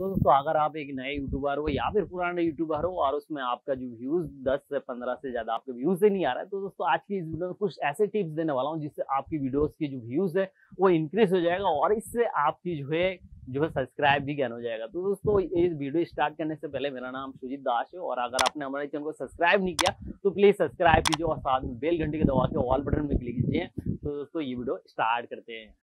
तो दोस्तों, अगर आप एक नए यूट्यूबर हो या फिर पुराने यूट्यूबर हो और उसमें आपका जो व्यूज़ 10 से 15 से ज़्यादा आपके व्यूज़ से नहीं आ रहा है तो दोस्तों, आज की इस वीडियो में कुछ ऐसे टिप्स देने वाला हूँ जिससे आपकी वीडियोस की जो व्यूज़ है, वो इंक्रीज हो जाएगा और इससे आपकी जो है जो है सब्सक्राइब भी गैन हो जाएगा। तो दोस्तों, इस वीडियो स्टार्ट करने से पहले मेरा नाम सुजीत दास है और अगर आपने हमारे चैनल को सब्सक्राइब नहीं किया तो प्लीज़ सब्सक्राइब कीजिए और साथ में बेल घंटे के दबा के ऑल बटन में क्लिक कीजिए। तो दोस्तों, ये वीडियो स्टार्ट करते हैं।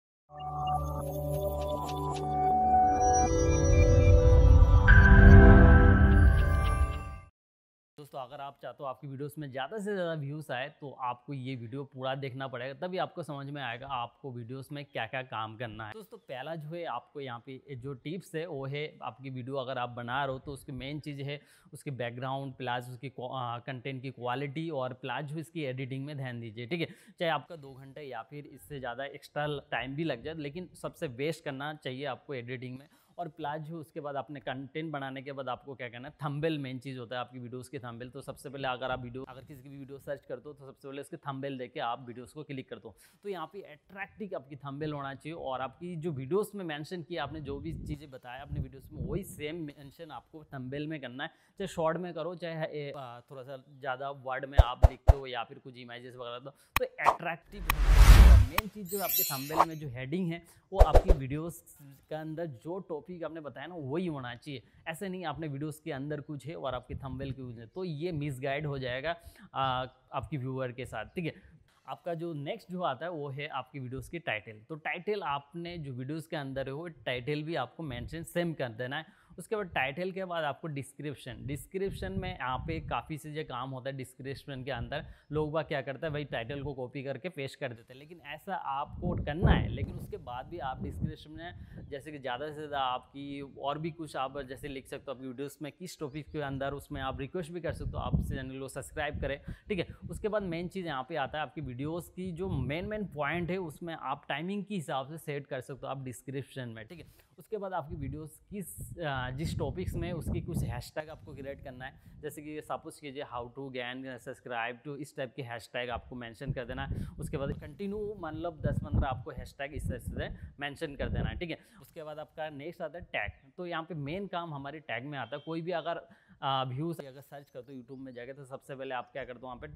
दोस्तों, अगर आप चाहते हो आपकी वीडियोस में ज़्यादा से ज़्यादा व्यूज़ आए तो आपको ये वीडियो पूरा देखना पड़ेगा, तभी आपको समझ में आएगा आपको वीडियोस में क्या क्या काम करना है। दोस्तों, पहला जो है आपको यहाँ पे जो टिप्स है, वो है आपकी वीडियो अगर आप बना रहे हो तो उसकी मेन चीज़ है उसके बैकग्राउंड प्लस उसकी कंटेंट की क्वालिटी और प्लस जो इसकी एडिटिंग में ध्यान दीजिए, ठीक है? चाहे आपका दो घंटे या फिर इससे ज़्यादा एक्स्ट्रा टाइम भी लग जाए, लेकिन सबसे वेस्ट करना चाहिए आपको एडिटिंग में। और प्लाज उसके बाद आपने कंटेंट बनाने के बाद आपको क्या करना है थंबेल मेन चीज़ होता है आपकी वीडियोस के थंबेल तो सबसे पहले अगर आप वीडियो अगर किसी की भी वीडियो सर्च करते हो तो सबसे पहले उसके थंबेल देके आप वीडियोस को क्लिक करते हो। तो यहाँ पे अट्रैक्टिव आपकी थंबेल होना चाहिए और आपकी जो वीडियोस में मैंशन किया आपने, जो भी चीज़ें बताया अपने वीडियोस में, वही सेम मैंशन आपको थंबेल में करना है। चाहे शॉर्ट में करो, चाहे थोड़ा सा ज़्यादा वर्ड में आप लिखते हो या फिर कुछ इमेजेस वगैरह दो तो अट्रैक्टिव मेन चीज़ जो आपके थंबेल में जो हेडिंग है, वो आपकी वीडियोस के अंदर जो टॉपिक आपने बताया ना वही होना चाहिए। ऐसे नहीं आपने वीडियोस के अंदर कुछ है और आपके थंबनेल के कुछ है तो ये मिसगाइड हो जाएगा आ, आपकी व्यूअर के साथ ठीक है? आपका जो नेक्स्ट जो आता है वो है आपकी वीडियोस की टाइटल तो टाइटल आपने जो वीडियोस के अंदर है वो टाइटल भी आपको मेंशन सेम कर देना है। उसके बाद टाइटल के बाद आपको डिस्क्रिप्शन डिस्क्रिप्शन में यहाँ पे काफ़ी चीज़ें काम होता है डिस्क्रिप्शन के अंदर, लोग बाग क्या करते हैं भाई टाइटल को कॉपी करके पेश कर देते हैं। लेकिन ऐसा आपको करना है, लेकिन उसके बाद भी आप डिस्क्रिप्शन में जैसे कि ज़्यादा से ज़्यादा आपकी और भी कुछ आप जैसे लिख सकते हो, आप वीडियोज़ में किस टॉपिक के अंदर उसमें आप रिक्वेस्ट भी कर सकते हो आप चैनल को सब्सक्राइब करें, ठीक है? उसके बाद मेन चीज़ यहाँ पे आता है आपकी वीडियोज़ की जो मेन मेन पॉइंट है, उसमें आप टाइमिंग के हिसाब से सेट कर सकते हो आप डिस्क्रिप्शन में, ठीक है? उसके बाद आपकी वीडियोस किस जिस टॉपिक्स में उसकी कुछ हैशटैग आपको क्रिएट करना है, जैसे कि सपोज़ कीजिए how to gain subscribe to इस टाइप के हैशटैग आपको मैंशन कर देना है। उसके बाद कंटिन्यू मतलब दस पंद्रह आपको हैशटैग इस तरह से मैंशन कर देना है, ठीक है? उसके बाद आपका नेक्स्ट आता है टैग तो यहाँ पे मेन काम हमारे टैग में आता है। कोई भी अगर व्यूज़ अगर सर्च करते हो यूट्यूब में जाएगा तो सबसे पहले आप क्या करते हो, वहाँ पे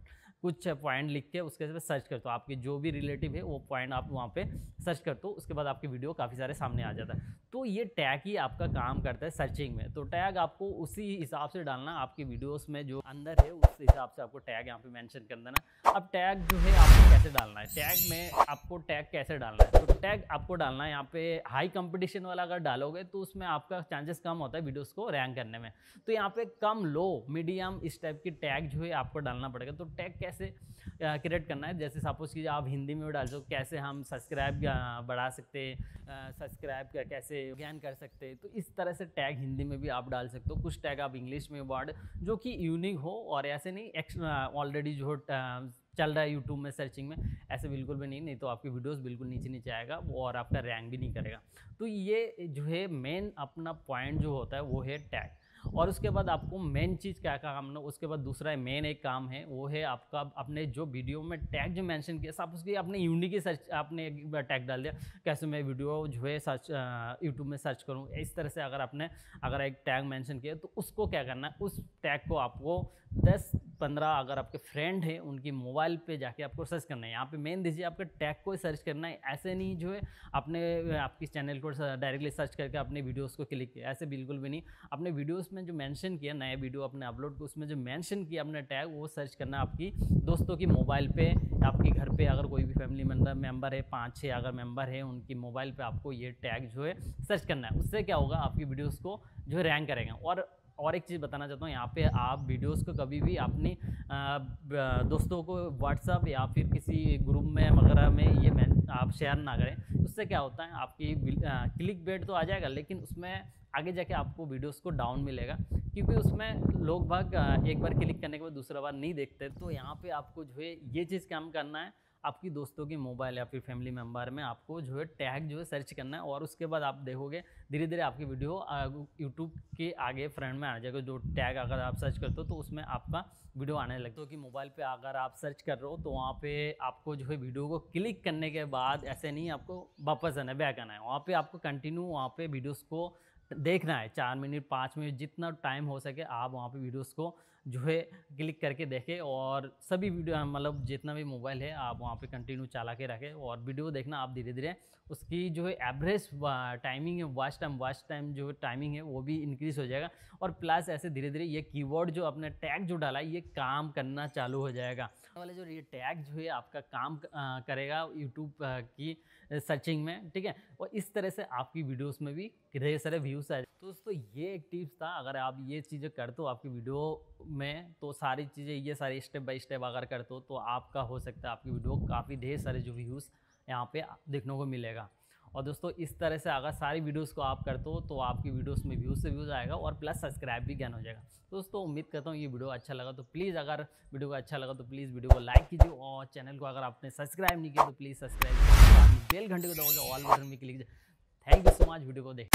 कुछ पॉइंट लिख के उसके बाद सर्च करते हो। आपके जो भी रिलेटिव है, वो पॉइंट आप वहाँ पे सर्च करते हो। उसके बाद आपकी वीडियो काफ़ी सारे सामने आ जाता है। तो ये टैग ही आपका काम करता है सर्चिंग में। तो टैग आपको उसी हिसाब से डालना। आपकी वीडियोस में जो अंदर है, उस हिसाब से आपको टैग यहाँ पे मेंशन कर देना। अब टैग जो है, आपको कैसे डालना है? टैग में आपको टैग कैसे डालना है? तो टैग आपको डालना है यहाँ पे। हाई कंपटीशन वाला अगर डालोगे तो उसमें आपका चांसेस कम होता है वीडियोस को रैंक करने में। तो यहाँ पे कम लो मीडियम इस टाइप की टैग जो है आपको डालना पड़ेगा। तो टैग कैसे क्रिएट करना है? जैसे सपोज़ कीजिए आप हिंदी में डाल सको कैसे हम सब्सक्राइब बढ़ा सकते हैं सब्सक्राइब कैसे ज्ञान कर सकते तो इस तरह से टैग हिंदी में भी आप डाल सकते हो। कुछ टैग आप इंग्लिश में वर्ड जो कि यूनिक हो और ऐसे नहीं ऑलरेडी जो चल रहा है यूट्यूब में सर्चिंग में, ऐसे बिल्कुल भी नहीं नहीं तो आपकी वीडियोस बिल्कुल नीचे नीचे आएगा वो और आपका रैंक भी नहीं करेगा। तो ये जो है मेन अपना पॉइंट जो होता है वो है टैग और उसके बाद आपको मेन चीज़ क्या काम ना, उसके बाद दूसरा मेन एक काम है, वो है आपका अपने जो वीडियो में टैग जो मैंशन किया आप उसकी अपने यूनिक सर्च आपने एक बार टैग डाल दिया, कैसे मैं वीडियो जो है सर्च यूट्यूब में सर्च करूँ, इस तरह से अगर आपने, अगर एक टैग मैंशन किया तो उसको क्या करना है, उस टैग को आपको दस पंद्रह अगर आपके फ्रेंड हैं, उनकी मोबाइल पे जाके आपको सर्च करना है। यहाँ पे मेन दीजिए, आपका टैग को सर्च करना है। ऐसे नहीं जो है अपने आपकी चैनल को डायरेक्टली सर्च करके अपने वीडियोस को क्लिक किया। ऐसे बिल्कुल भी नहीं। अपने वीडियोस में जो मेंशन किया, नए वीडियो अपने अपलोड को उसमें जो मेंशन किया अपने टैग वो सर्च करना है आपकी दोस्तों की मोबाइल पे, आपके घर पे अगर कोई भी फैमिली मेंबर मेंबर है, पाँच छः अगर मेंबर है, उनकी मोबाइल पे आपको ये टैग जो है सर्च करना है। उससे क्या होगा, आपकी वीडियोज़ को जो रैंक करेगा। और और एक चीज़ बताना चाहता हूँ, यहाँ पे आप वीडियोस को कभी भी अपने दोस्तों को व्हाट्सअप या फिर किसी ग्रुप में, वगैरह में ये मैं आप शेयर ना करें। उससे क्या होता है, आपकी क्लिक बेट तो आ जाएगा, लेकिन उसमें आगे जाके आपको वीडियोस को डाउन मिलेगा। क्योंकि उसमें लोग भाग एक बार क्लिक करने के बाद दूसरा बार नहीं देखते। तो यहाँ पे आपको जो है, ये चीज़ काम करना है आपकी दोस्तों के मोबाइल या फिर फैमिली मेंबर में आपको जो है टैग जो है सर्च करना है और उसके बाद आप देखोगे धीरे धीरे आपकी वीडियो यूट्यूब के आगे फ्रंट में आ जाएगा। जो टैग अगर आप सर्च करते हो तो उसमें आपका वीडियो आने लगता है। कि मोबाइल पे अगर आप सर्च कर रहे हो तो वहाँ पे आपको जो है वीडियो को क्लिक करने के बाद ऐसे नहीं आपको वापस आना बैक आना है। वहाँ पर आपको कंटिन्यू वहाँ पर वीडियोज़ को देखना है। चार मिनट, पाँच मिनट जितना टाइम हो सके आप वहाँ पे वीडियोस को जो है क्लिक करके देखें और सभी वीडियो मतलब जितना भी मोबाइल है, आप वहाँ पे कंटिन्यू चला के रखें और वीडियो देखना आप धीरे धीरे उसकी जो है एवरेज टाइमिंग है वॉच टाइम वॉच टाइम जो टाइमिंग है, वो भी इंक्रीज हो जाएगा। और प्लस ऐसे धीरे धीरे ये कीवर्ड जो अपने टैग जो डाला, ये काम करना चालू हो जाएगा। वाले जो ये टैग जो है आपका काम करेगा यूट्यूब की सर्चिंग में, ठीक है? और इस तरह से आपकी वीडियोस में भी ढेर सारे व्यूज़ आए। तो दोस्तों, ये एक टिप्स था, अगर आप ये चीज़ें करते हो आपकी वीडियो में तो सारी चीज़ें, ये सारे स्टेप बाय स्टेप अगर करते हो तो आपका हो सकता है आपकी वीडियो काफ़ी ढेर सारे जो व्यूज़ यहाँ पे देखने को मिलेगा। और दोस्तों, इस तरह से अगर सारी वीडियोस को आप करते हो तो आपकी वीडियोस में व्यूज़ से व्यूज़ आएगा और प्लस सब्सक्राइब भी गैन हो जाएगा। तो दोस्तों, उम्मीद करता हूँ ये वीडियो अच्छा लगा तो प्लीज़ अगर वीडियो को अच्छा लगा तो प्लीज़ वीडियो को लाइक कीजिए और चैनल को अगर आपने सब्सक्राइब नहीं किया तो प्लीज़ सब्सक्राइब बेल घंटे को दबाओगे ऑल बटन में click thank you so much video को देख।